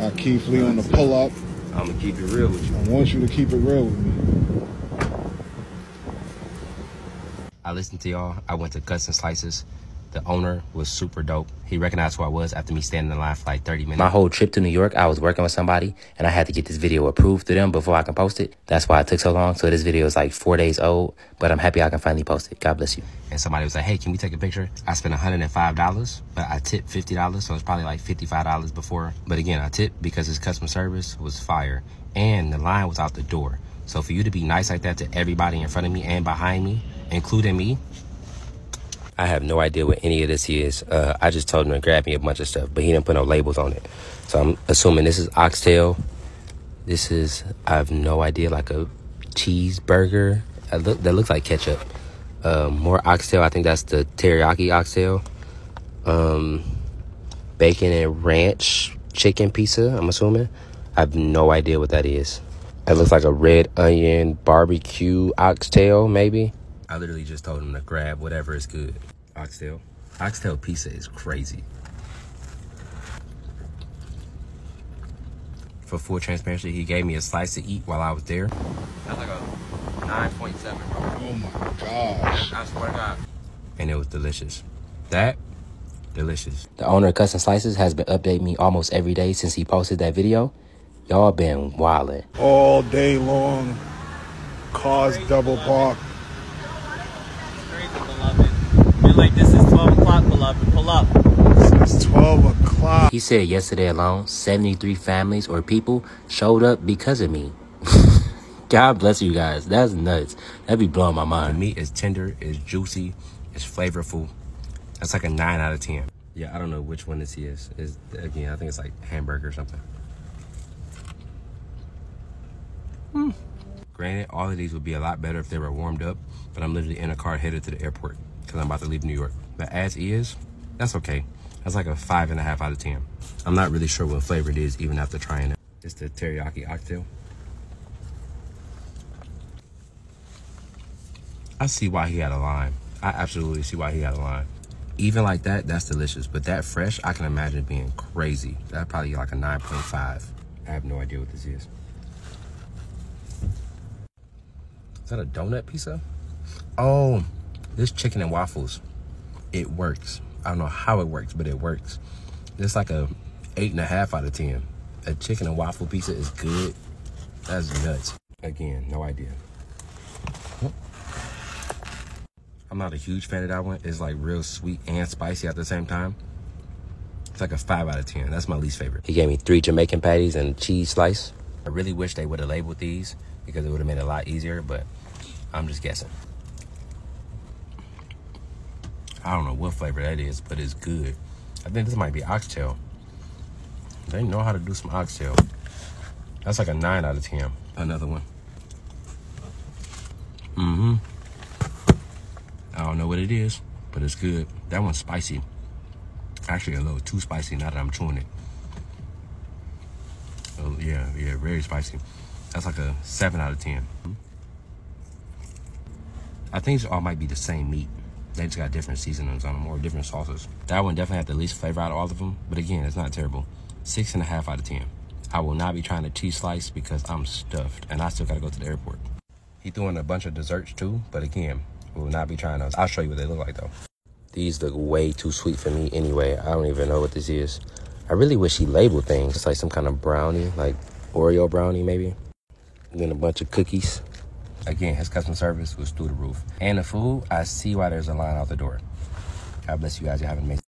Got Keith Lee on the pull up. I'm gonna keep it real with you. I want you to keep it real with me. I listened to y'all. I went to Cuts and Slices. The owner was super dope. He recognized who I was after me standing in line for like 30 minutes. My whole trip to New York, I was working with somebody and I had to get this video approved to them before I can post it. That's why it took so long. So this video is like four days old, but I'm happy I can finally post it. God bless you. And somebody was like, hey, can we take a picture? I spent $105, but I tipped $50. So it's probably like $55 before. But again, I tipped because his customer service was fire and the line was out the door. So for you to be nice like that to everybody in front of me and behind me, including me, I have no idea what any of this is. Uh, I just told him to grab me a bunch of stuff, but he didn't put no labels on it. So I'm assuming this is oxtail. This is, I have no idea, like a cheeseburger. Look, that looks like ketchup. Um, more oxtail. I think that's the teriyaki oxtail. Um, bacon and ranch chicken pizza, I'm assuming. I have no idea what that is. It looks like a red onion barbecue oxtail, maybe. I literally just told him to grab whatever is good. Oxtail. Oxtail pizza is crazy. For full transparency, he gave me a slice to eat while I was there. That's like a 9.7. Oh my gosh. I swear to God. And it was delicious. That, delicious. The owner of Cuts and Slices has been updating me almost every day since he posted that video. Y'all been wildin'. All day long. Cars double park. Feel like this is 12 o'clock, beloved. Pull up. It's 12 o'clock. He said yesterday alone, 73 families or people showed up because of me. God bless you guys. That's nuts. That'd be blowing my mind. The meat is tender, it's juicy, it's flavorful. That's like a 9 out of 10. Yeah, I don't know which one this is. Is Again, I think it's like hamburger or something. Hmm. Granted, all of these would be a lot better if they were warmed up, but I'm literally in a car headed to the airport because I'm about to leave New York. But as is, that's okay. That's like a five and a half out of 10. I'm not really sure what flavor it is even after trying it. It's the teriyaki oxtail. I see why he had a line. I absolutely see why he had a line. Even like that, that's delicious. But that fresh, I can imagine being crazy. That probably like a 9.5. I have no idea what this is. Is that a donut pizza? Oh, this chicken and waffles. It works. I don't know how it works, but it works. It's like a eight and a half out of 10. A chicken and waffle pizza is good. That's nuts. Again, no idea. I'm not a huge fan of that one. It's like real sweet and spicy at the same time. It's like a five out of 10. That's my least favorite. He gave me three Jamaican patties and a cheese slice. I really wish they would have labeled these because it would have made it a lot easier, but I'm just guessing. I don't know what flavor that is, but it's good. I think this might be oxtail. They know how to do some oxtail. That's like a 9 out of 10. Another one. Mm-hmm. I don't know what it is, but it's good. That one's spicy. Actually, a little too spicy now that I'm chewing it. Oh, yeah, yeah, very spicy. That's like a 7 out of 10. I think these all might be the same meat. They just got different seasonings on them or different sauces. That one definitely had the least flavor out of all of them. But again, it's not terrible. Six and a half out of 10. I will not be trying to cheese slice because I'm stuffed and I still got to go to the airport. He threw in a bunch of desserts too. But again, we will not be trying those. I'll show you what they look like though. These look way too sweet for me anyway. I don't even know what this is. I really wish he labeled things. It's like some kind of brownie, like Oreo brownie maybe. And then a bunch of cookies. Again, his customer service was through the roof. And the food, I see why there's a line out the door. God bless you guys. You have an amazing